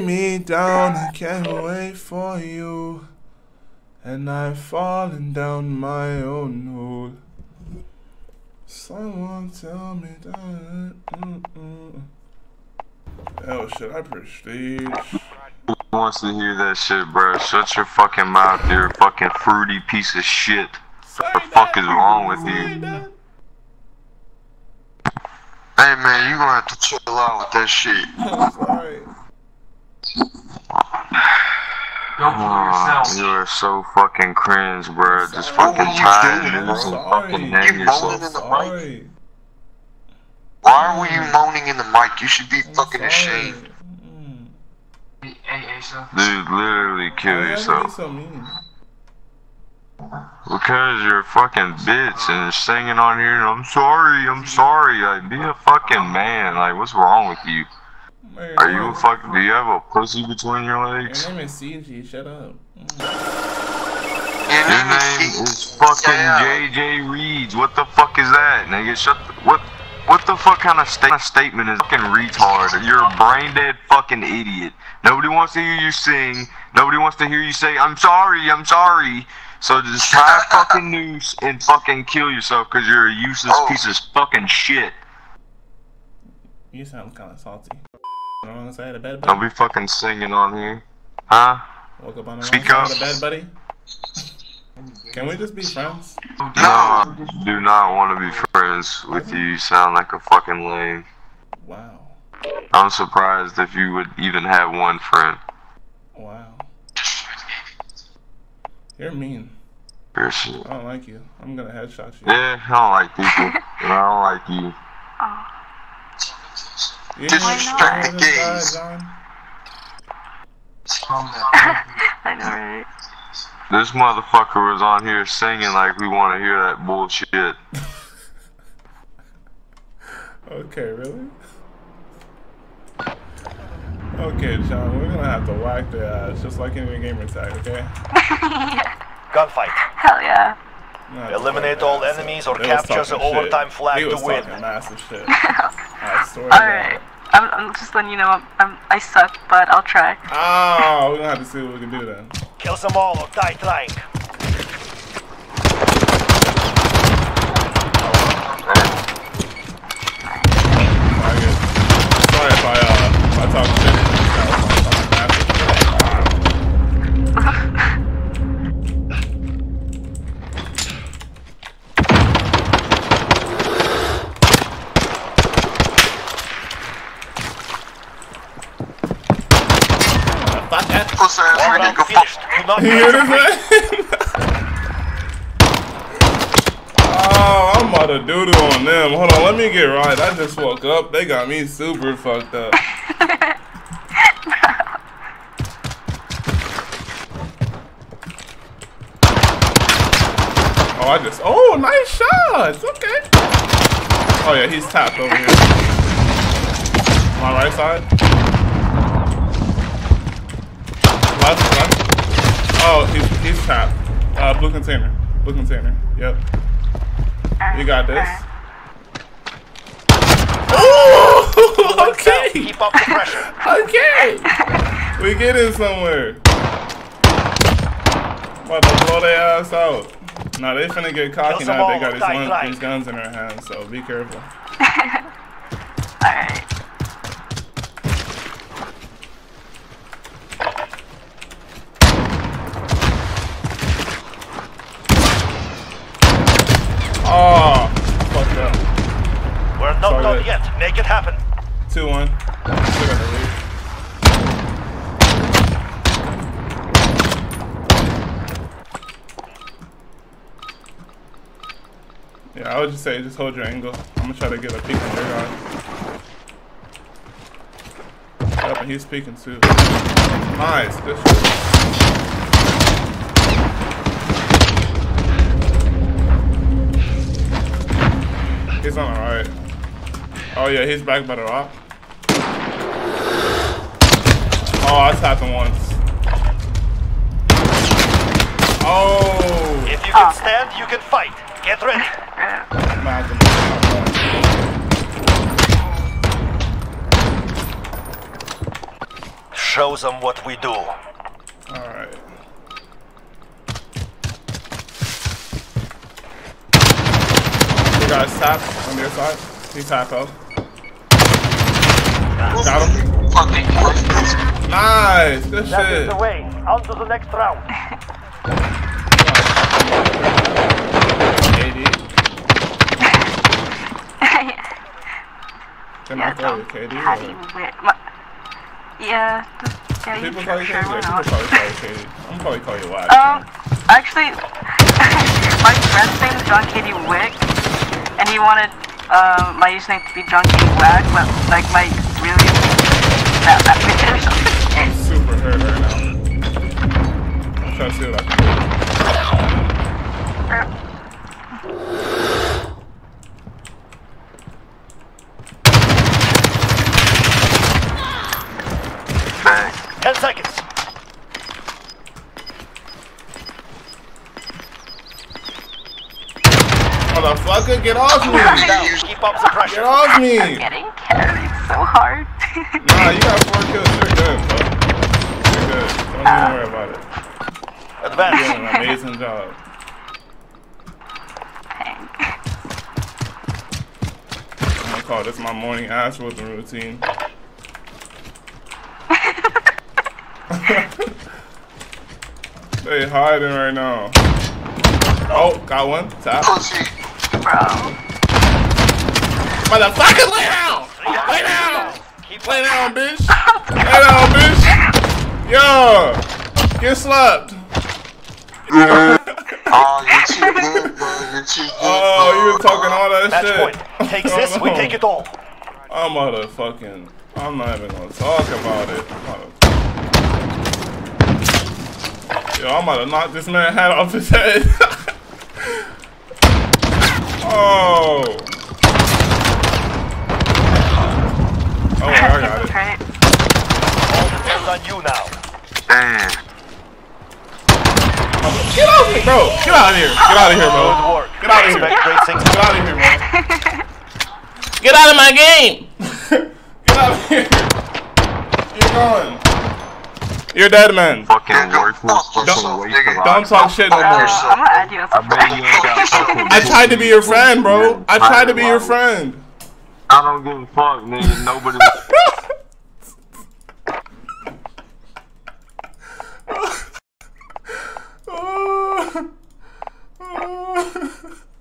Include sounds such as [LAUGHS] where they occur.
me down, I can't wait for you. And I've fallen down my own hole. Someone tell me that. Mm-mm. Oh shit, I prestige. Who wants to hear that shit, bro? Shut your fucking mouth, you fucking fruity piece of shit. What the fuck is wrong with you? Hey man, you gonna have to chill out with that shit. [LAUGHS] Sorry. Oh, you are so fucking cringe, bro. Just fucking tie a noose and fucking hang Sorry. yourself. Sorry. Why were you moaning in the mic? You should be fucking Sorry. ashamed. Hey, Asa. Dude, literally kill Why you have to yourself. so? Because you're a fucking bitch and singing on here, I'm sorry, I'm sorry. Like, be a fucking man. Like, what's wrong with you? Man, Are you a fucking, do you have a pussy between your Your legs? name is CG. Shut up. Mm. Your name is fucking JJ Reedz. What the fuck is that, nigga? Shut the, what? What the fuck kind of sta- statement is fucking retard? You're a brain dead fucking idiot. Nobody wants to hear you sing. Nobody wants to hear you say, I'm sorry, I'm sorry. So just tie a [LAUGHS] fucking noose and fucking kill yourself because you're a useless Oh. piece of fucking shit. You sound kind of salty. On the wrong side of bed, Don't be fucking singing on here. Huh? Woke up on the Speak wrong up. side of bed, buddy. Can we just be friends? No, I do not want to be friends with you. You sound like a fucking lame. Wow. I'm surprised if you would even have one friend. Wow. You're mean. Your shit. I don't like you. I'm gonna headshot you. Yeah, I don't like people. [LAUGHS] and I don't like you. You Disrespect the this gays. [LAUGHS] I know, right? This motherfucker was on here singing like we want to hear that bullshit. [LAUGHS] Okay, really? Okay, John, we're gonna have to whack their ass just like in your gamer tag, okay? [LAUGHS] Gunfight. Hell yeah. Not Eliminate all enemies or capture the talking shit. overtime flag He to was win. talking massive shit. I swear to God. Alright. I'm, I'm just letting you know I'm, I'm, I suck, but I'll try. Oh, we're gonna have to see what we can do then. Kill some all or die trying. Sorry, guys. Sorry if I, uh, if I talk shit. That was my fucking massive shit. Fuck that. Puss ass. You hear man? Oh, I'm about to do doodle on them. Hold on, let me get right. I just woke up. They got me super fucked up. Oh, I just. Oh, nice shots. Okay. Oh yeah, he's tapped over here. My right side. Left, left. Oh, he's he's tapped. Uh, blue container. Blue container. Yep. You got this. Ooh, [LAUGHS] okay. Keep up the pressure. [LAUGHS] Okay. We getting somewhere. About to blow their ass out. Now they finna get cocky now. They got these, one, these guns in their hands, so be careful. [LAUGHS] Alright. Oh, fucked up. We're not Sorry, done that- yet. Make it happen. Two one. Still got the lead. Yeah, I would just say just hold your angle. I'm gonna try to get a peek on your guy. Yep, and he's peeking too. Nice, good shit. He's on the right. Oh yeah, he's back by the rock. Oh, I tapped him once. Oh! If you can stand, you can fight. Get ready. Show them what we do. Alright. You guys tap on your side. He's tap up. Got him. Fucking Nice. Good That is shit. the way. On to the next round. KD. [LAUGHS] Can I call you KD? How do you wear? Yeah, just, yeah, you People call you sure, KD. Yeah, people probably call you KD. I'm probably call you Wag. Um, actually, [LAUGHS] my friend's name is John Katie Wick, and he wanted um, my username to be John Katie Wag, but like my really that that picture or something. I'm super hurt right now. I'm trying to see what I can do. Ten seconds. Motherfucker, get off me! Keep up the Get off me! Getting carried so hard. Nah, you got four kills. You're good, bro. You're good. Don't even worry about it. You're doing an amazing job. Dang. I'm gonna call this my morning ass whooping routine. [LAUGHS] they hiding right now. Oh, got one. Tap. Oh, Pussy. Bro. Motherfucker, lay down! Lay down! Lay down, bitch! Lay down, bitch! Yo! Get slapped! Oh, you're too good, bro. You're too good. Oh, you were talking all that Match shit. point. Take this, we take it all. I'm motherfucking. I'm not even gonna talk about it. Mother- Yo, I'm about to knock this man hat off his head. [LAUGHS] oh. Oh, I got it. All depends on you now. Damn. Get off me, bro. Get out of here. Get out of here, bro. Get out of here. Expect. Get out of here, bro. Get out of my game. [LAUGHS] Get out of here. You're gone. You're dead, man. Fucking worthless. fuck Fucking yourself, waste nigga. of Don't talk shit no more. I'm gonna add you as a I bet you ain't got fucking. I tried to be your friend, bro. I tried to be your friend. I don't give a fuck, nigga. [LAUGHS] Nobody. oh. [LAUGHS] [LAUGHS]